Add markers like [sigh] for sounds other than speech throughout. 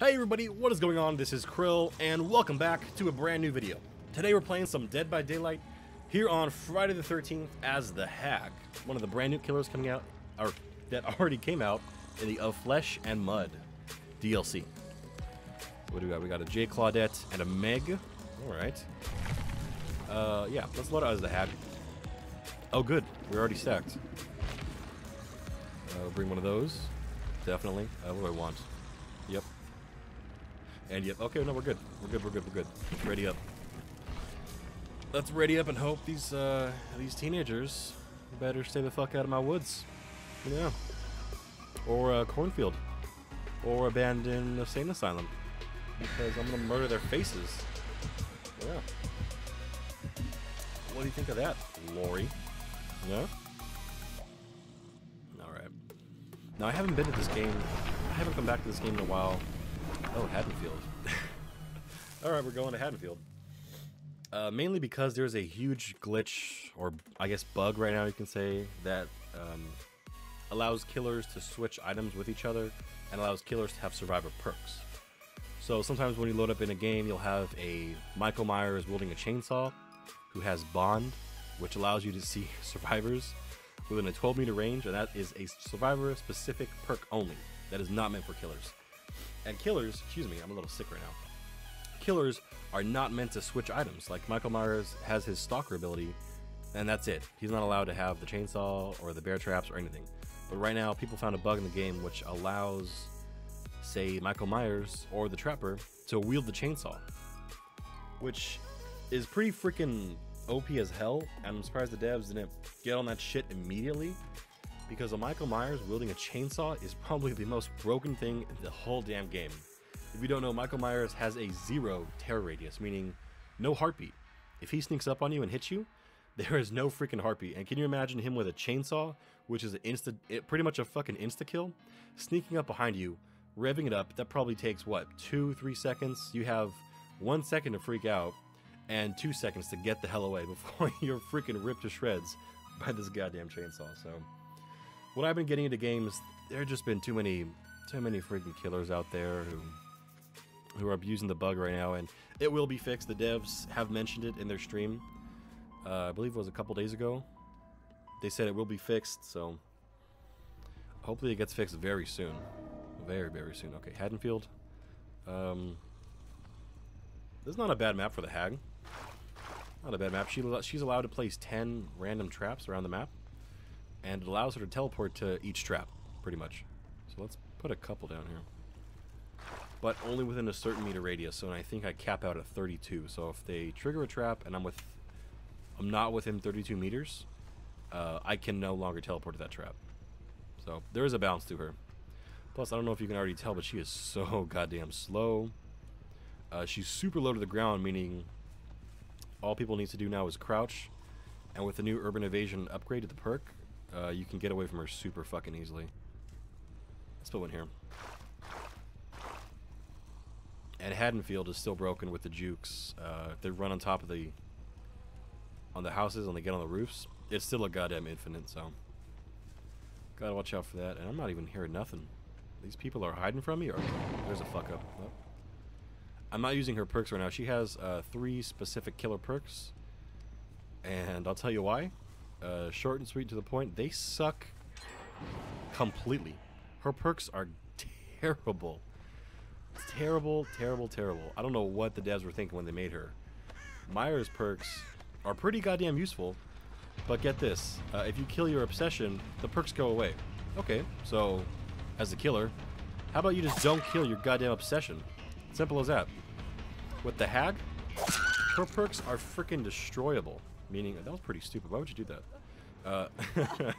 Hey everybody, what is going on? This is Krill, and welcome back to a brand new video. Today we're playing some Dead by Daylight here on Friday the 13th as the Hag, one of the brand new killers coming out, or that [laughs] already came out in the Of Flesh and Mud DLC. What do we got? We got a J Claudette and a Meg. Alright. Uh, yeah, let's load out as the Hag. Oh good, we're already stacked. Uh, bring one of those. Definitely. Uh, what do I want? Yep. And yep. Okay, no, we're good. We're good. We're good. We're good. Let's ready up. Let's ready up and hope these uh, these teenagers better stay the fuck out of my woods. Yeah. Or a cornfield. Or abandoned insane asylum. Because I'm gonna murder their faces. Yeah. What do you think of that, Laurie? Yeah. Alright. Now, I haven't been to this game. I haven't come back to this game in a while. Oh, Haddonfield. [laughs] Alright, we're going to Haddonfield. Uh, mainly because there's a huge glitch, or I guess bug right now you can say, that um, allows killers to switch items with each other and allows killers to have survivor perks. So sometimes when you load up in a game, you'll have a Michael Myers wielding a chainsaw who has Bond, which allows you to see [laughs] survivors within a 12 meter range, and that is a survivor specific perk only. That is not meant for killers. And killers, excuse me, I'm a little sick right now. Killers are not meant to switch items. Like Michael Myers has his stalker ability, and that's it. He's not allowed to have the chainsaw or the bear traps or anything. But right now, people found a bug in the game which allows, say, Michael Myers or the Trapper to wield the chainsaw, which is pretty freaking OP as hell, and I'm surprised the devs didn't get on that shit immediately. Because a Michael Myers wielding a chainsaw is probably the most broken thing in the whole damn game. If you don't know, Michael Myers has a zero terror radius, meaning no heartbeat. If he sneaks up on you and hits you, [laughs] there is no freaking heartbeat. And can you imagine him with a chainsaw, which is an insta, eh, pretty much a fucking insta kill, sneaking up behind you, revving it up? That probably takes what two, three seconds. You have one second to freak out, and two seconds to get the hell away [laughs] before you're freaking ripped to shreds by this goddamn chainsaw. So, when I've been getting into games, there have just been too many, too many freaking killers out there who, who are abusing the bug right now, and it will be fixed. The devs have mentioned it in their stream. Uh, I believe it was a couple days ago. They said it will be fixed, so hopefully it gets fixed very soon. Very, very soon. Okay, Haddonfield. Um, this is not a bad map for the Hag. Not a bad map. She, she's allowed to place 10 random traps around the map. And it allows her to teleport to each trap, pretty much. So let's put a couple down here. But only within a certain meter radius, so I think I cap out at 32. So if they trigger a trap and I'm with, I'm not within 32 meters, uh, I can no longer teleport to that trap. So there is a balance to her. Plus, I don't know if you can already tell, but she is so [laughs] goddamn slow. Uh, she's super low to the ground, meaning all people need to do now is crouch. And with the new Urban Evasion upgrade to the perk, uh, you can get away from her super fucking easily. Let's put one here. And Haddonfield is still broken with the jukes. Uh, they run on top of the on the houses and they get on the roofs, it's still a goddamn infinite, so gotta watch out for that. And I'm not even hearing nothing. These people are hiding from me, or there's a fuck up. Oh. I'm not using her perks right now. She has uh, three specific killer perks, and I'll tell you why. Uh, short and sweet to the point. They suck completely. Her perks are terrible. Terrible, terrible, terrible. I don't know what the devs were thinking when they made her. Myers' perks are pretty goddamn useful, but get this. Uh, if you kill your obsession, the perks go away. Okay, so, as a killer, how about you just don't kill your goddamn obsession? Simple as that. With the Hag, her perks are freaking destroyable. Meaning, that was pretty stupid. Why would you do that? Uh, [laughs]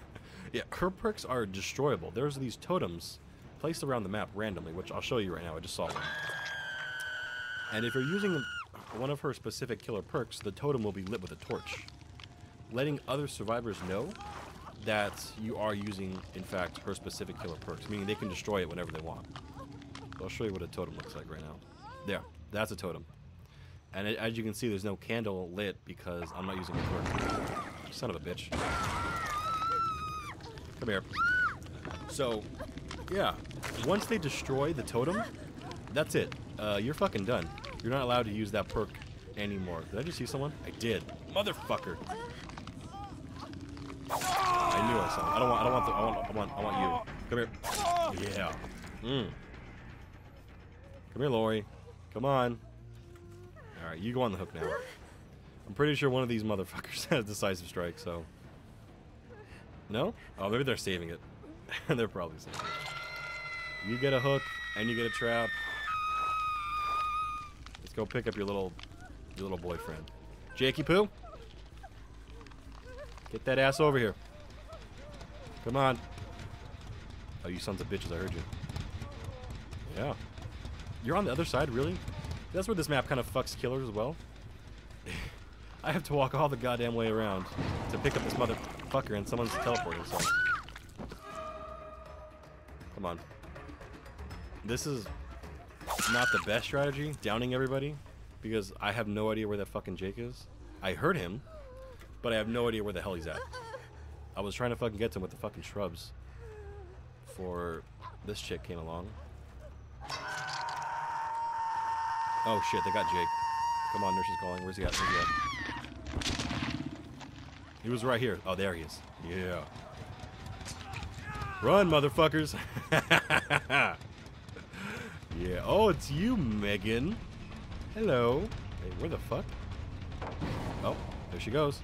yeah, her perks are destroyable. There's these totems placed around the map randomly, which I'll show you right now. I just saw one. And if you're using one of her specific killer perks, the totem will be lit with a torch, letting other survivors know that you are using, in fact, her specific killer perks, meaning they can destroy it whenever they want. I'll show you what a totem looks like right now. There, that's a totem. And it, as you can see, there's no candle lit because I'm not using a torch. Son of a bitch. Come here. So, yeah. Once they destroy the totem, that's it. Uh, you're fucking done. You're not allowed to use that perk anymore. Did I just see someone? I did. Motherfucker. I knew I saw. Him. I don't want. I don't want. The, I want. I want. I want you. Come here. Yeah. Mm. Come here, Laurie. Come on. All right, you go on the hook now. I'm pretty sure one of these motherfuckers [laughs] has decisive strike. So. No? Oh, maybe they're saving it. [laughs] they're probably saving it. You get a hook and you get a trap. Let's go pick up your little, your little boyfriend, Jakey Poo. Get that ass over here. Come on. Oh, you sons of bitches, I heard you. Yeah. You're on the other side, really? That's where this map kind of fucks killers as well. I have to walk all the goddamn way around to pick up this motherfucker and someone's teleporting, so... Come on. This is not the best strategy, downing everybody, because I have no idea where that fucking Jake is. I heard him, but I have no idea where the hell he's at. I was trying to fucking get to him with the fucking shrubs before this chick came along. Oh shit, they got Jake. Come on, nurse is calling. Where's he at? Where's he at? He was right here. Oh, there he is. Yeah. Run, motherfuckers. [laughs] yeah. Oh, it's you, Megan. Hello. Hey, where the fuck? Oh, there she goes.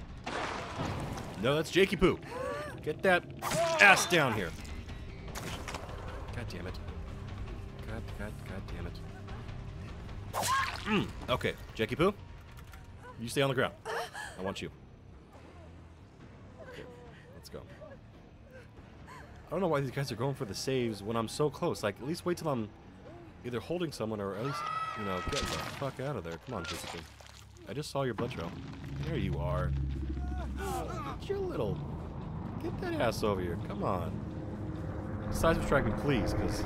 No, that's Jakey Poo. Get that ass down here. God damn it. God, God, God damn it. Mm, okay, Jackie Poo. You stay on the ground. I want you. Okay, let's go. I don't know why these guys are going for the saves when I'm so close. Like, at least wait till I'm either holding someone or at least, you know, getting the fuck out of there. Come on, Jakey I just saw your blood trail. There you are. Get your little... Get that ass over here. Come on. Decisive strike me, please, because...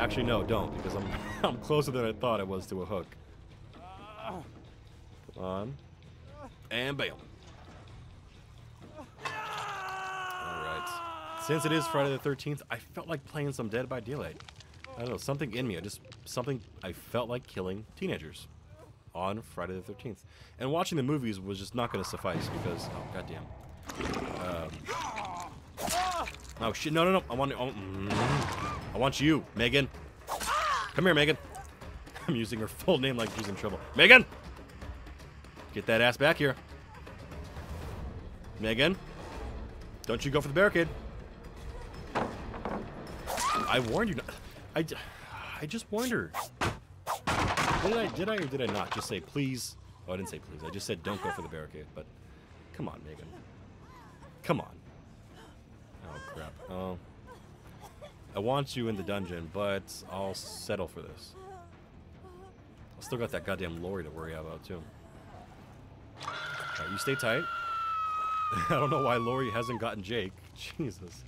Actually, no, don't, because I'm [laughs] I'm closer than I thought I was to a hook. Come on. And bail. Alright. Since it is Friday the 13th, I felt like playing some Dead by Daylight. I don't know, something in me. I just something I felt like killing teenagers on Friday the 13th. And watching the movies was just not going to suffice because oh goddamn. Um, oh shit! No, no, no! I want, oh, mm, I want you, Megan. Come here, Megan. [laughs] I'm using her full name like she's in trouble. Megan, get that ass back here. Megan, don't you go for the barricade. I warned you. Not, I, I just warned her. Did I, did I or did I not just say please? Oh, I didn't say please. I just said don't go for the barricade. But come on, Megan. Come on. Oh. I want you in the dungeon, but I'll settle for this. I still got that goddamn Laurie to worry about too. Right, you stay tight. [laughs] I don't know why Laurie hasn't gotten Jake. [laughs] Jesus.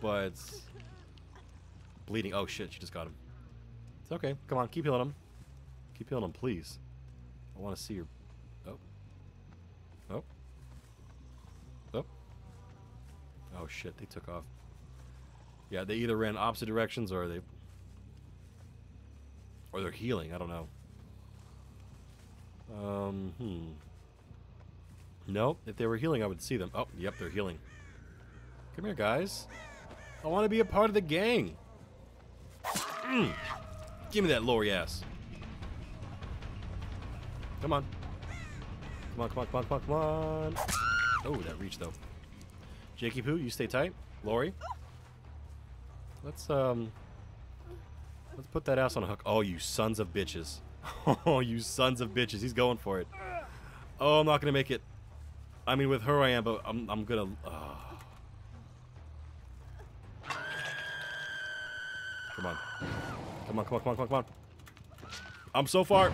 But bleeding. Oh shit, she just got him. It's okay. Come on, keep healing him. Keep healing him, please. I want to see your. Oh. Oh. Oh shit, they took off. Yeah, they either ran opposite directions or they... Or they're healing, I don't know. Um, hmm. Nope, if they were healing, I would see them. Oh, yep, they're healing. Come here, guys. I want to be a part of the gang. Mm. Give me that Laurie ass. Come on. Come on, come on, come on, come on, come on. Oh, that reach, though. Jakey Poo, you stay tight. Laurie. Let's, um... Let's put that ass on a hook. Oh, you sons of bitches. [laughs] Oh, you sons of bitches. He's going for it. Oh, I'm not to make it. I mean, with her I am, but I'm, I'm going to... Uh... Come on. Come on, come on, come on, come on, come on. I'm so far.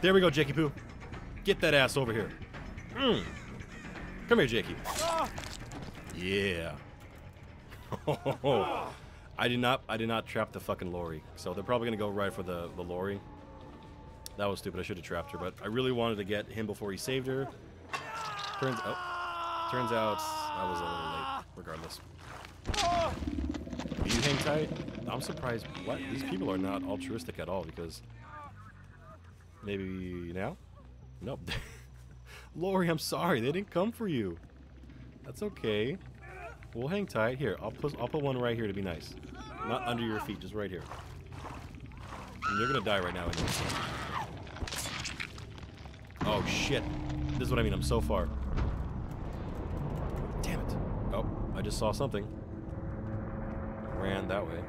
There we go, Jakey Poo. Get that ass over here. Mm. Come here, Jakey. Yeah. [laughs] I did not I did not trap the fucking Laurie. So they're probably gonna go right for the, the Laurie. That was stupid. I should have trapped her, but I really wanted to get him before he saved her. Turns oh, turns out I was a little late, regardless. You hang tight. I'm surprised. What? These people are not altruistic at all because maybe now? Nope. [laughs] Laurie, I'm sorry. They didn't come for you. That's okay. We'll hang tight. Here, I'll put I'll put one right here to be nice. Not under your feet, just right here. And you're gonna die right now. Anyway. Oh shit. This is what I mean. I'm so far. Damn it. Oh, I just saw something. Ran that way.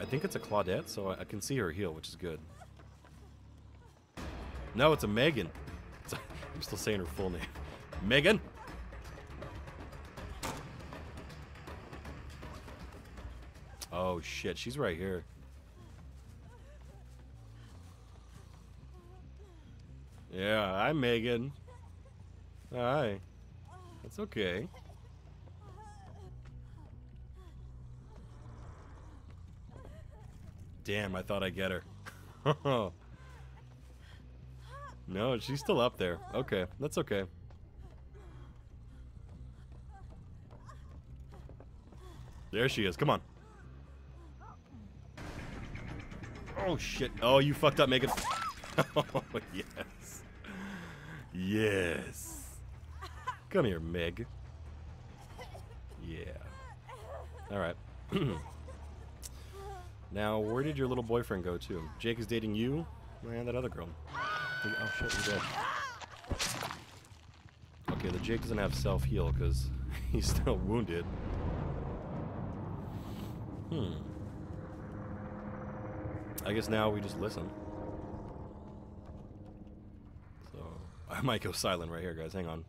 I think it's a Claudette, so I, can see her heel, which is good. No, it's a Megan. [laughs] I'm still saying her full name. Megan! Oh shit, she's right here. Yeah, I'm Megan. Hi. That's okay. Damn, I thought I'd get her. [laughs] no, she's still up there. Okay, that's okay. There she is. Come on. Oh, shit. Oh, you fucked up, Megan. [laughs] oh, yes. Yes. Come here, Meg. Yeah. Alright. [clears throat] now, where did your little boyfriend go to? Jake is dating you and that other girl. Oh, shit, you're dead. Okay, the Jake doesn't have self-heal because [laughs] he's still wounded. Hmm. I guess now we just listen. So, I might go silent right here, guys. Hang on.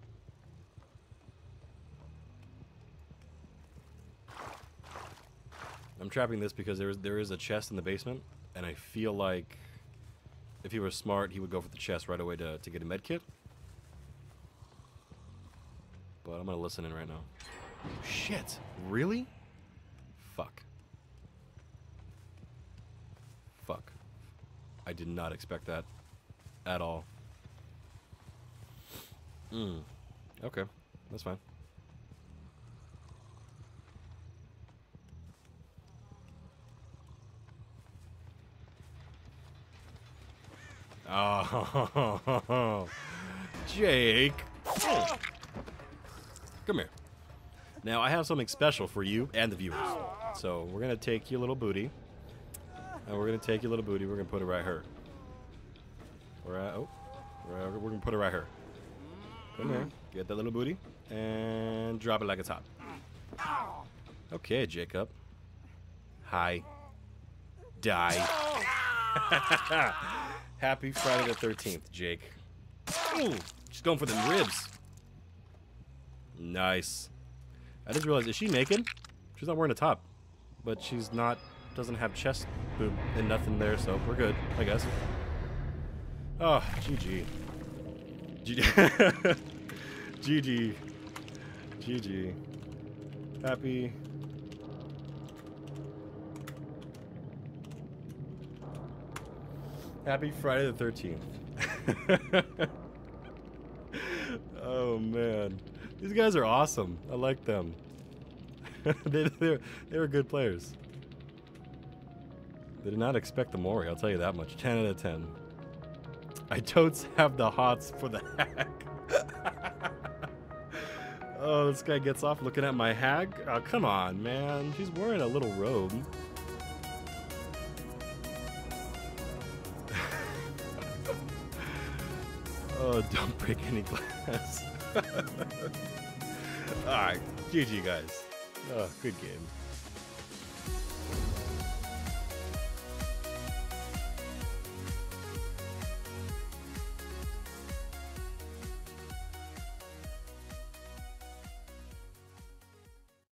I'm trapping this because there is there is a chest in the basement, and I feel like if he was smart, he would go for the chest right away to, to get a med kit. But I'm gonna listen in right now. Shit! Really? Fuck. Fuck. I did not expect that. At all. Hmm. Okay. That's fine. Oh, [laughs] Jake. Come here. Now, I have something special for you and the viewers. So, we're going to take your little booty. And we're going to take your little booty. We're going to put it right here. Right, oh. Right, we're going to put it right here. Come here. Get that little booty. And drop it like it's hot. Okay, Jacob. Hi. Die. [laughs] Happy Friday the 13th, Jake. Ooh, she's going for the ribs. Nice. I just realized, is she naked? She's not wearing a top. But she's not, doesn't have chest boob and nothing there, so we're good, I guess. Ah, oh, GG. GG. [laughs] GG. GG. Happy Happy Friday the 13th. [laughs] oh, man. These guys are awesome. I like them. [laughs] they, they, they were good players. They did not expect the Mori, I'll tell you that much. 10 out of 10. I totes [laughs] have the hots for the hack. [laughs] oh, this guy gets off looking at my hag? Oh, come on, man. She's wearing a little robe. [laughs] Oh, don't break any glass. Alright, GG guys. Oh, good game.